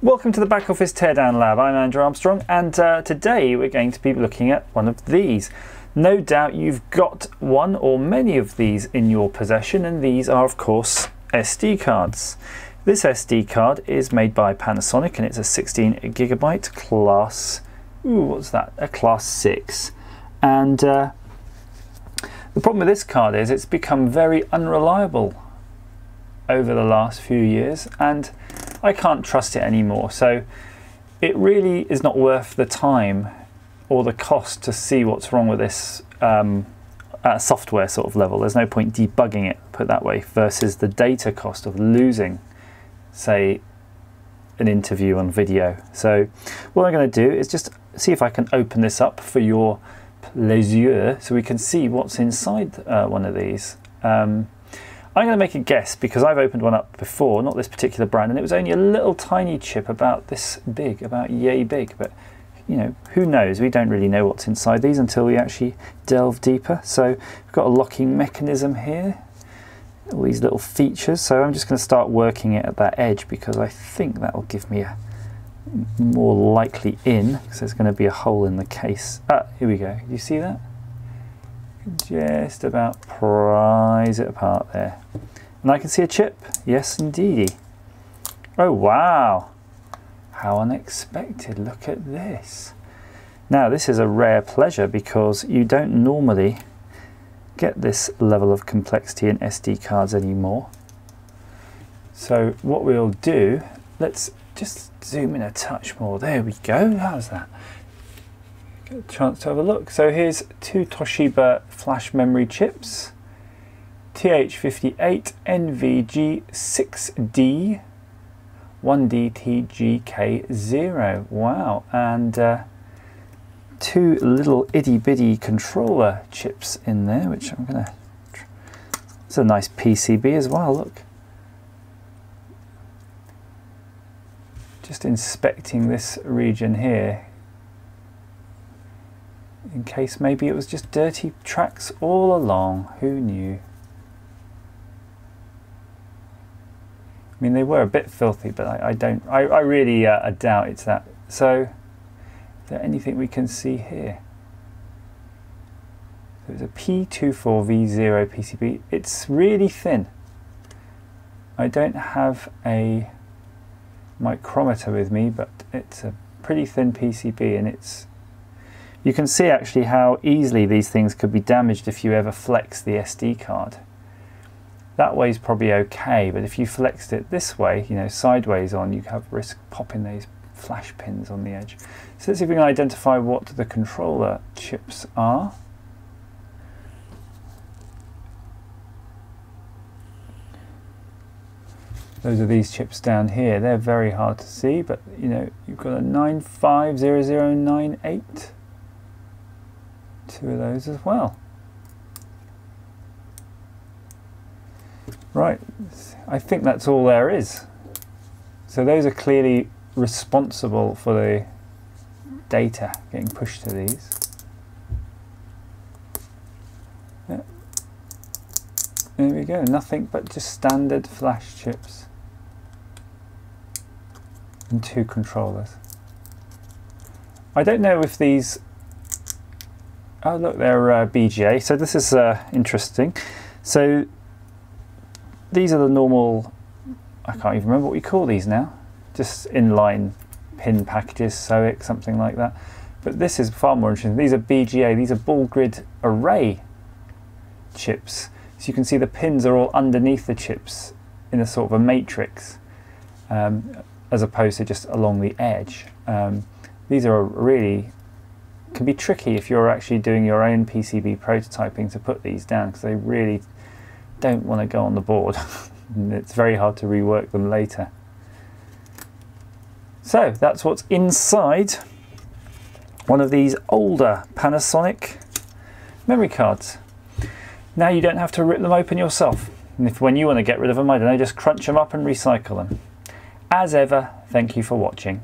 Welcome to the Back Office Teardown Lab. I'm Andrew Armstrong, and uh, today we're going to be looking at one of these. No doubt you've got one or many of these in your possession, and these are, of course, SD cards. This SD card is made by Panasonic, and it's a 16 gigabyte class. Ooh, what's that? A class 6. And uh, the problem with this card is it's become very unreliable over the last few years, and I can't trust it anymore. So it really is not worth the time or the cost to see what's wrong with this um, at software sort of level. There's no point debugging it, put that way, versus the data cost of losing, say, an interview on video. So what I'm going to do is just see if I can open this up for your pleasure so we can see what's inside uh, one of these. Um, I'm going to make a guess because I've opened one up before, not this particular brand, and it was only a little tiny chip about this big, about yay big. But you know, who knows? We don't really know what's inside these until we actually delve deeper. So we've got a locking mechanism here, all these little features. So I'm just going to start working it at that edge because I think that will give me a more likely in because there's going to be a hole in the case. Ah, here we go. Do you see that? Just about prise it apart there. And I can see a chip. Yes, indeedy. Oh, wow. How unexpected. Look at this. Now, this is a rare pleasure because you don't normally get this level of complexity in SD cards anymore. So what we'll do, let's just zoom in a touch more. There we go. How's that? A chance to have a look. So here's two Toshiba flash memory chips. TH58 NVG6D 1DTGK0. Wow. And uh, two little itty bitty controller chips in there, which I'm to. It's a nice PCB as well, look. Just inspecting this region here, in case maybe it was just dirty tracks all along. Who knew? I mean, they were a bit filthy, but I, I don't. I, I really uh, I doubt it's that. So, is there anything we can see here? So it's a P24V0 PCB. It's really thin. I don't have a micrometer with me, but it's a pretty thin PCB and it's you can see actually how easily these things could be damaged if you ever flex the SD card. That way is probably okay, but if you flexed it this way, you know, sideways on, you could have risk popping these flash pins on the edge. So let's see if we can identify what the controller chips are. Those are these chips down here. They're very hard to see, but you know, you've got a 950098 two of those as well. Right, I think that's all there is. So those are clearly responsible for the data getting pushed to these. Yeah. There we go, nothing but just standard flash chips and two controllers. I don't know if these Oh, look, they're uh, BGA. So this is uh, interesting. So these are the normal, I can't even remember what we call these now, just inline pin packages, SOIC, something like that. But this is far more interesting. These are BGA, these are ball grid array chips. So you can see the pins are all underneath the chips in a sort of a matrix, um, as opposed to just along the edge. Um, these are really can be tricky if you're actually doing your own PCB prototyping to put these down because they really don't want to go on the board. it's very hard to rework them later. So that's what's inside one of these older Panasonic memory cards. Now you don't have to rip them open yourself. And if when you want to get rid of them, I don't know, just crunch them up and recycle them. As ever, thank you for watching.